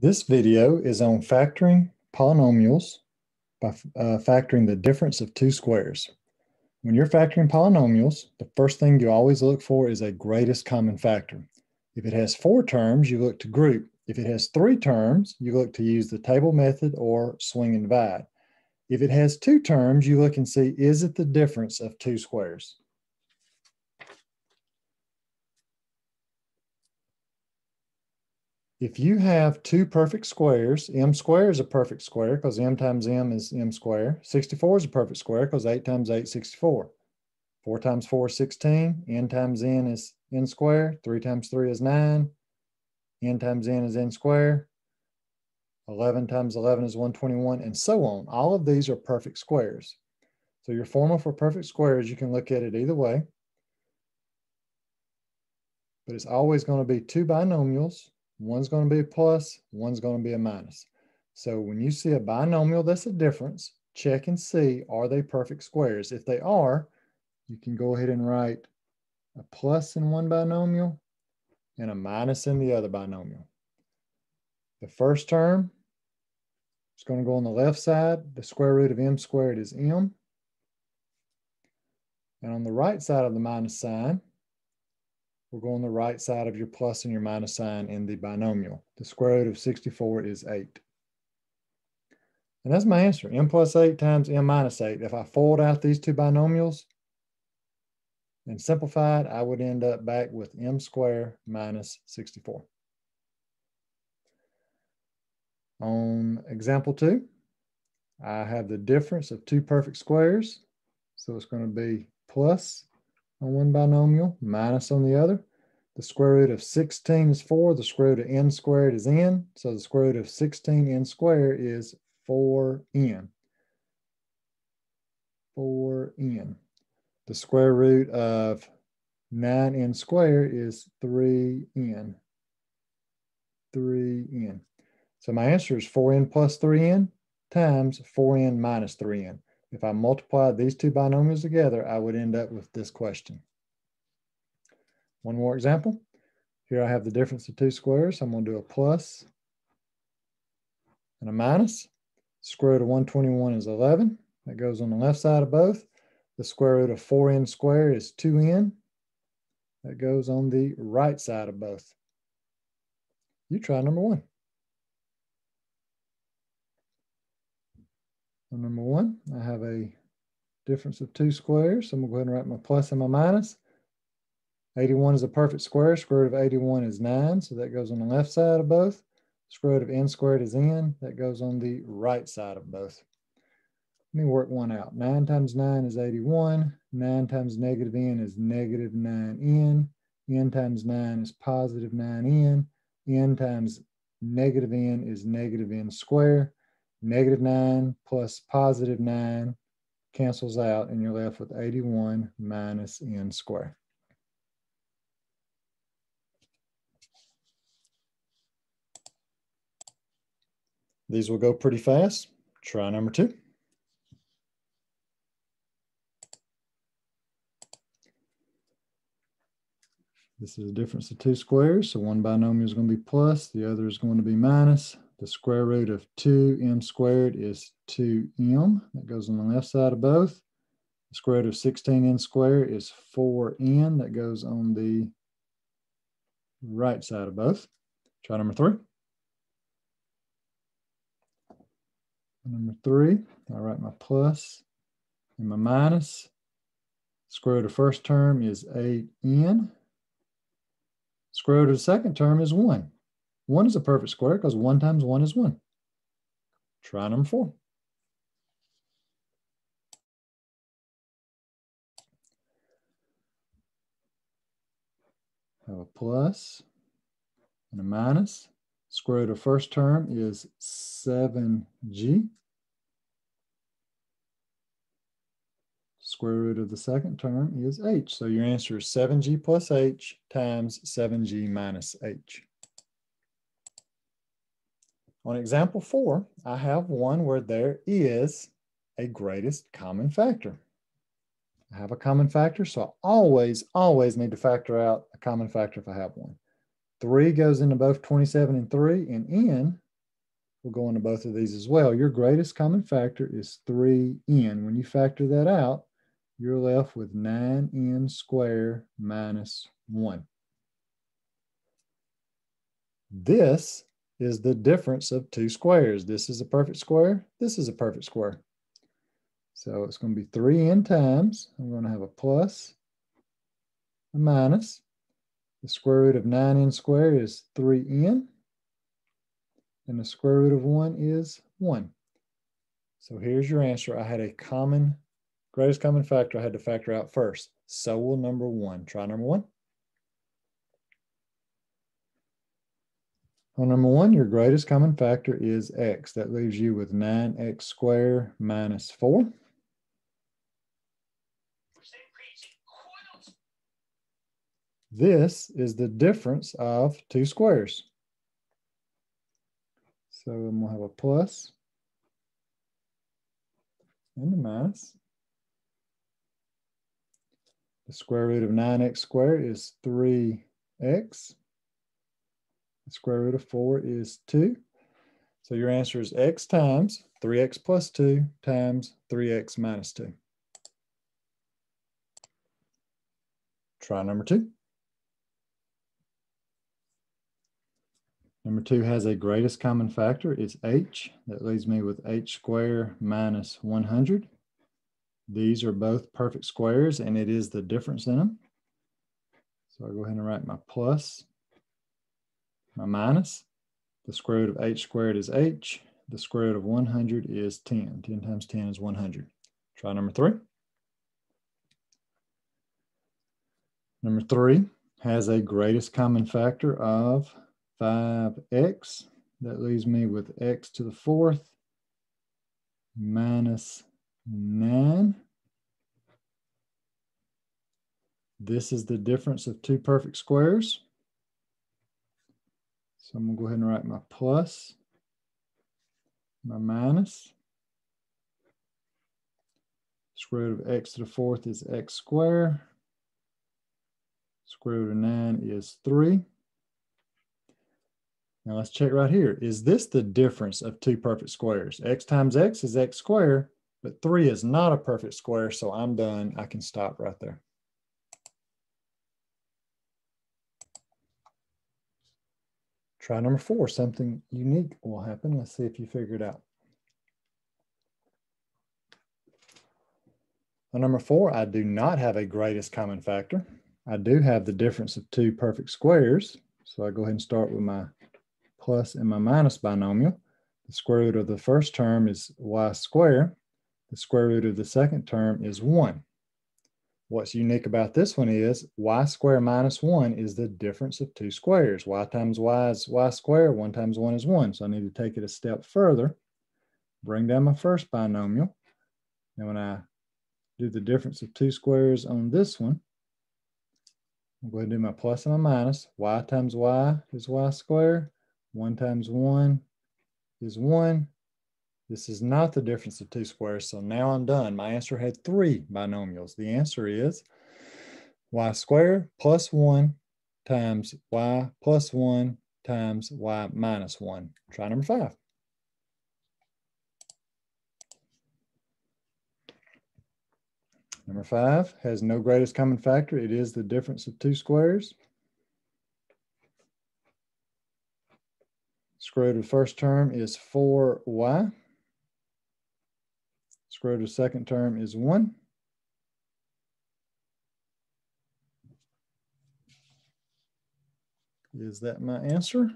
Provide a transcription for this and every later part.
This video is on factoring polynomials by uh, factoring the difference of two squares. When you're factoring polynomials, the first thing you always look for is a greatest common factor. If it has four terms, you look to group. If it has three terms, you look to use the table method or swing and divide. If it has two terms, you look and see, is it the difference of two squares? If you have two perfect squares, m squared is a perfect square because m times m is m squared. 64 is a perfect square because 8 times 8 is 64. 4 times 4 is 16. n times n is n squared. 3 times 3 is 9. n times n is n squared. 11 times 11 is 121, and so on. All of these are perfect squares. So your formula for perfect squares, you can look at it either way. But it's always going to be two binomials One's going to be a plus, one's going to be a minus. So when you see a binomial that's a difference, check and see, are they perfect squares? If they are, you can go ahead and write a plus in one binomial and a minus in the other binomial. The first term is going to go on the left side. The square root of m squared is m. And on the right side of the minus sign, we'll go on the right side of your plus and your minus sign in the binomial. The square root of 64 is 8. And that's my answer, m plus 8 times m minus 8. If I FOIL out these two binomials and simplify it, I would end up back with m squared minus 64. On example 2, I have the difference of two perfect squares. So it's going to be plus on one binomial, minus on the other. The square root of 16 is 4. The square root of n squared is n. So the square root of 16n squared is 4n. 4n. The square root of 9n squared is 3n. 3n. So my answer is 4n plus 3n times 4n minus 3n. If I multiply these two binomials together, I would end up with this question. One more example. Here I have the difference of two squares. I'm going to do a plus and a minus. Square root of 121 is 11. That goes on the left side of both. The square root of 4n squared is 2n. That goes on the right side of both. You try number one. On number one, I have a difference of two squares. So I'm to go ahead and write my plus and my minus. 81 is a perfect square. Square root of 81 is 9, so that goes on the left side of both. Square root of n squared is n. That goes on the right side of both. Let me work one out. 9 times 9 is 81. 9 times negative n is negative 9n. n times 9 is positive 9n. n times negative n is negative n squared. Negative 9 plus positive 9 cancels out, and you're left with 81 minus n squared. These will go pretty fast. Try number two. This is a difference of two squares. So one binomial is going to be plus, the other is going to be minus. The square root of 2m squared is 2m. That goes on the left side of both. The square root of 16n squared is 4n. That goes on the right side of both. Try number three. Number three, I write my plus and my minus. Square root of first term is 8n. Square root of second term is 1. 1 is a perfect square because 1 times 1 is 1. Try number 4. Have a plus and a minus. Square root of first term is 7g. Square root of the second term is h. So your answer is 7g plus h times 7g minus h. On example four, I have one where there is a greatest common factor. I have a common factor, so I always, always need to factor out a common factor if I have one. 3 goes into both 27 and 3, and n will go into both of these as well. Your greatest common factor is 3n. When you factor that out, you're left with 9n squared minus 1. This is the difference of two squares. This is a perfect square. This is a perfect square. So it's going to be 3n times. I'm going to have a plus, a minus. The square root of 9n squared is 3n. And the square root of 1 is 1. So here's your answer. I had a common, greatest common factor I had to factor out first. So will number 1. Try number 1. On number 1, your greatest common factor is x. That leaves you with 9x squared minus 4. This is the difference of two squares. So to have a plus and a minus. The square root of 9x squared is 3x. The square root of 4 is 2. So your answer is x times 3x plus 2 times 3x minus 2. Try number 2. Number two has a greatest common factor. It's h. That leaves me with h squared minus 100. These are both perfect squares, and it is the difference in them. So I'll go ahead and write my plus, my minus. The square root of h squared is h. The square root of 100 is 10. 10 times 10 is 100. Try number three. Number three has a greatest common factor of 5x. That leaves me with x to the fourth minus 9. This is the difference of two perfect squares. So I'm going to go ahead and write my plus, my minus. Square root of x to the fourth is x squared. Square root of 9 is 3. Now let's check right here. Is this the difference of two perfect squares? x times x is x squared, but 3 is not a perfect square, so I'm done. I can stop right there. Try number four. Something unique will happen. Let's see if you figure it out. On number four, I do not have a greatest common factor. I do have the difference of two perfect squares. So I go ahead and start with my plus and my minus binomial. The square root of the first term is y squared. The square root of the second term is 1. What's unique about this one is y squared minus 1 is the difference of two squares. y times y is y squared, 1 times 1 is 1. So I need to take it a step further, bring down my first binomial. And when I do the difference of two squares on this one, I'm going to do my plus and my minus. y times y is y squared. 1 times 1 is 1. This is not the difference of two squares, so now I'm done. My answer had three binomials. The answer is y squared plus 1 times y plus 1 times y minus 1. Try number 5. Number 5 has no greatest common factor. It is the difference of two squares. Square root of the first term is 4y. Square root of second term is 1. Is that my answer?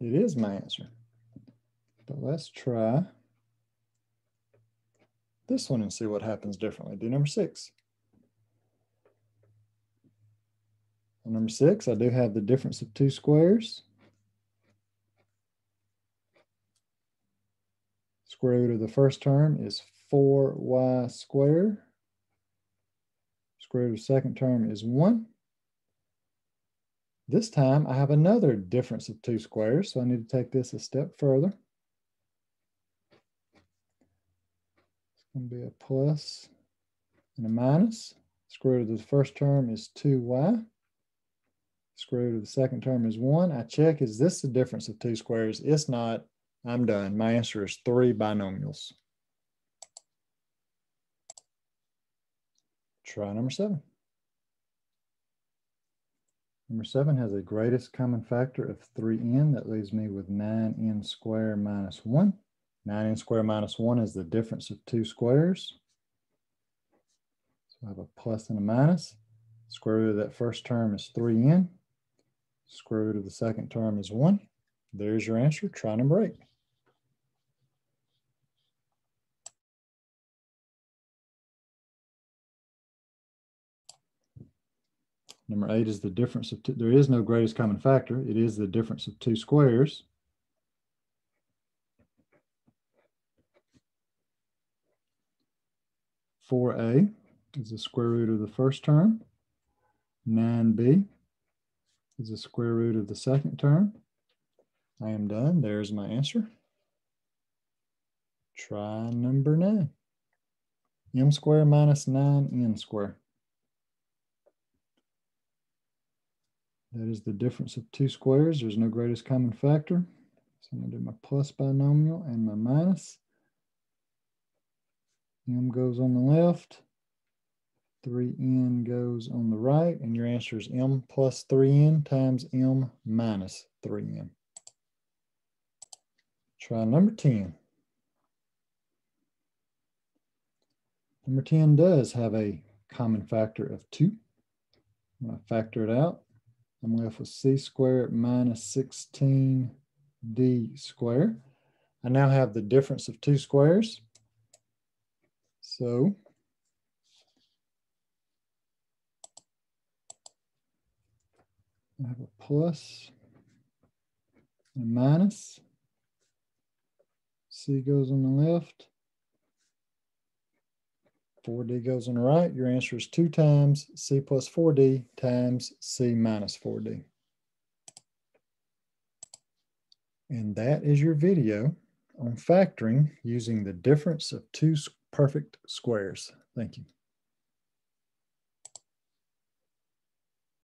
It is my answer. But let's try this one and see what happens differently. Do number six. Number six, I do have the difference of two squares. Square root of the first term is 4y squared. Square root of the second term is 1. This time I have another difference of two squares, so I need to take this a step further. It's going to be a plus and a minus. Square root of the first term is 2y. Square root of the second term is 1. I check, is this the difference of two squares? It's not. I'm done. My answer is three binomials. Try number seven. Number seven has a greatest common factor of 3n. That leaves me with 9n squared minus 1. 9n squared minus 1 is the difference of two squares. So I have a plus and a minus. Square root of that first term is 3n. Square root of the second term is 1. There's your answer. Try number 8. Number eight is the difference of two. There is no greatest common factor. It is the difference of two squares. Four A is the square root of the first term. Nine B is the square root of the second term. I am done. There's my answer. Try number nine. m squared minus 9n squared. That is the difference of two squares. There's no greatest common factor. So I'm going to do my plus binomial and my minus. M goes on the left. 3n goes on the right. And your answer is m plus 3n times m minus 3n. Try number 10. Number 10 does have a common factor of 2. I'm going to factor it out. I'm left with c squared minus 16d squared. I now have the difference of two squares. So I have a plus and a minus. C goes on the left. 4D goes on the right. Your answer is 2 times C plus 4D times C minus 4D. And that is your video on factoring using the difference of two perfect squares. Thank you.